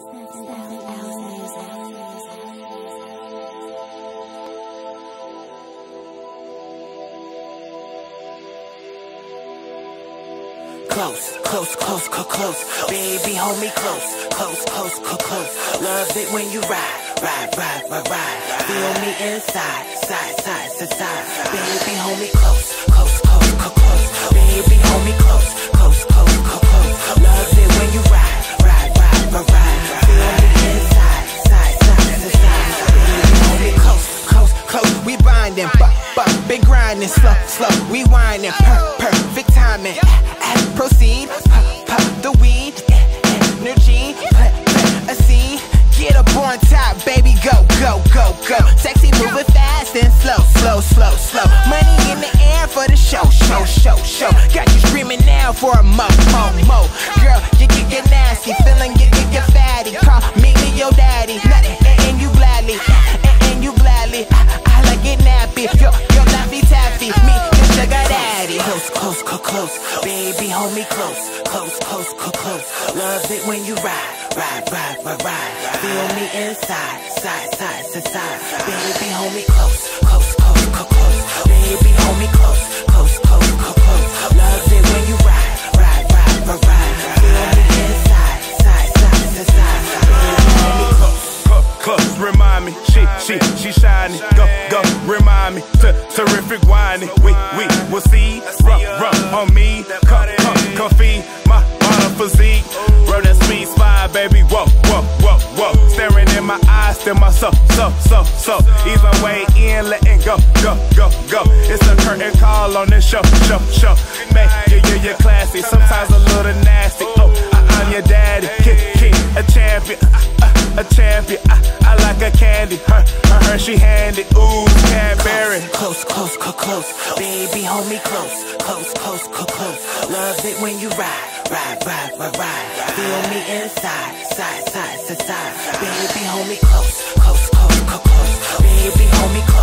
Close, close, close, close, close. Baby, hold me close, close, close, close, close. Love it when you ride, ride, ride, ride, ride. Feel me inside, side, side, side, side. Baby, hold me close, close, close, close, close. Baby, hold me close, binding, but, but, been grinding, slow, slow. We winding, per, perfect timing. Proceed, pop, the weed, energy, a seed. Get up on top, baby, go, go, go, go. Sexy, moving fast and slow, slow, slow, slow. Money in the air for the show, show, show, show. Got you screaming now for a mo, mo, mo. Girl, you get get nasty, feeling get get get fatty. Call me your daddy, nothing, hold me close, close, close, close, close. Love it when you ride. Ride, ride, ride, ride. Feel me inside, side, side, side, side. Baby, hold me close, close, close, close, close. Baby, hold me close, me, she, she, she shining. Go, go, remind me, T terrific whining. We, we will see, rub, rub on me. Come, come, feed my model physique. Bro, that sweet spy, baby. Whoa, whoa, whoa, whoa. Staring in my eyes, still my so, so, so, so. Either way in, letting go, go, go, go. It's a curtain call on this show, show, show. Man, yeah, yeah, yeah, classy. Sometimes a little nasty. Oh, I, I'm your daddy, she handy. Ooh, Cadbury. Close, close, close, close. Baby, hold me close, close, close, close, close. Love it when you ride, ride, ride, ride, ride. Feel me inside, side, side, side, side. Baby, hold me close, close, close, close, close. Baby, hold me close,